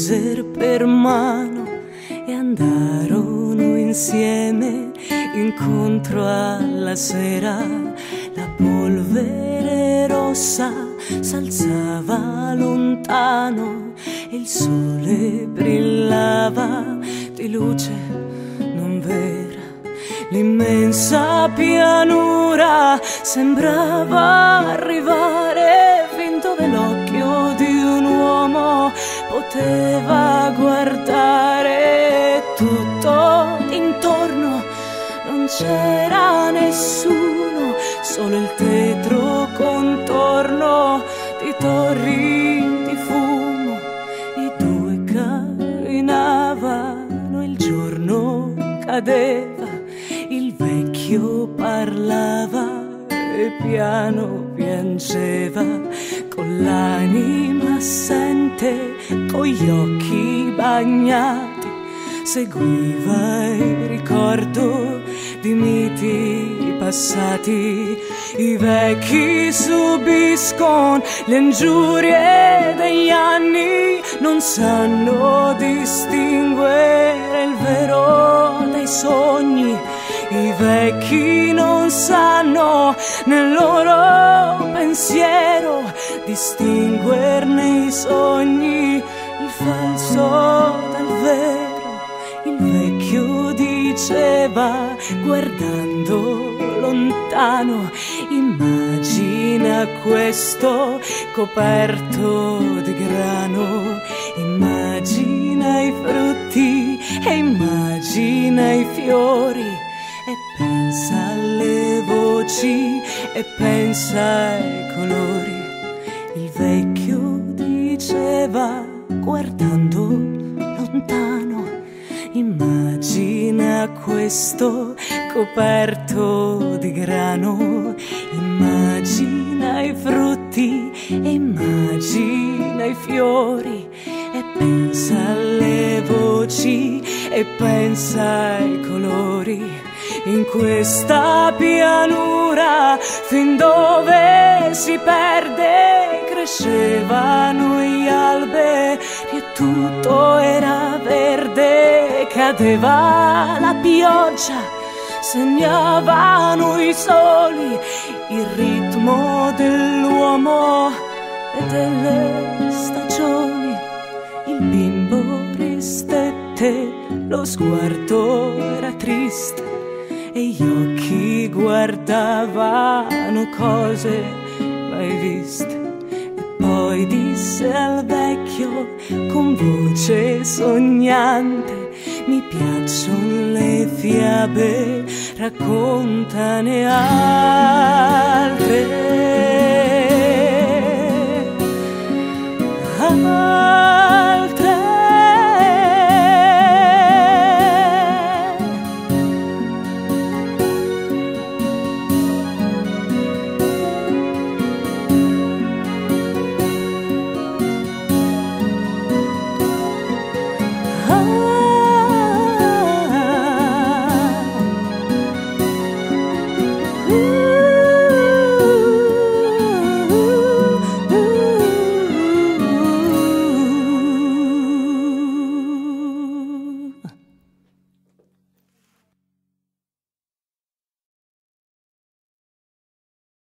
presero per mano e andarono insieme incontro alla sera. La polvere rossa s'alzava lontano e il sole brillava di luce non vera. L'immensa pianura sembrava arrivare poteva guardare tutto intorno. Non c'era nessuno, solo il tetro contorno di torri di fumo. I due camminavano, il giorno cadeva, il vecchio parlava piano piangeva con l'anima assente, con gli occhi bagnati, seguiva il ricordo di miti passati. I vecchi subiscono le ingiurie degli anni, non sanno distinguere il vero dai sogni. I vecchi non sanno nel loro pensiero distinguerne i sogni, il falso dal vero. Il vecchio diceva guardando lontano, immagina questo coperto di grano, immagina i frutti e immagina i fiori pensa alle voci e pensa ai colori. Il vecchio diceva guardando lontano, immagina questo coperto di grano, immagina i frutti e immagina i fiori. E pensa alle voci e pensa ai colori in questa pianura fin dove si perde crescevano gli alberi e tutto era verde cadeva la pioggia segnavano i soli il ritmo dell'uomo e delle stagioni. Il bimbo ristette lo sguardo era triste e gli occhi guardavano cose mai viste. E poi disse al vecchio con voce sognante, mi piacciono le fiabe, raccontane altre. Altre.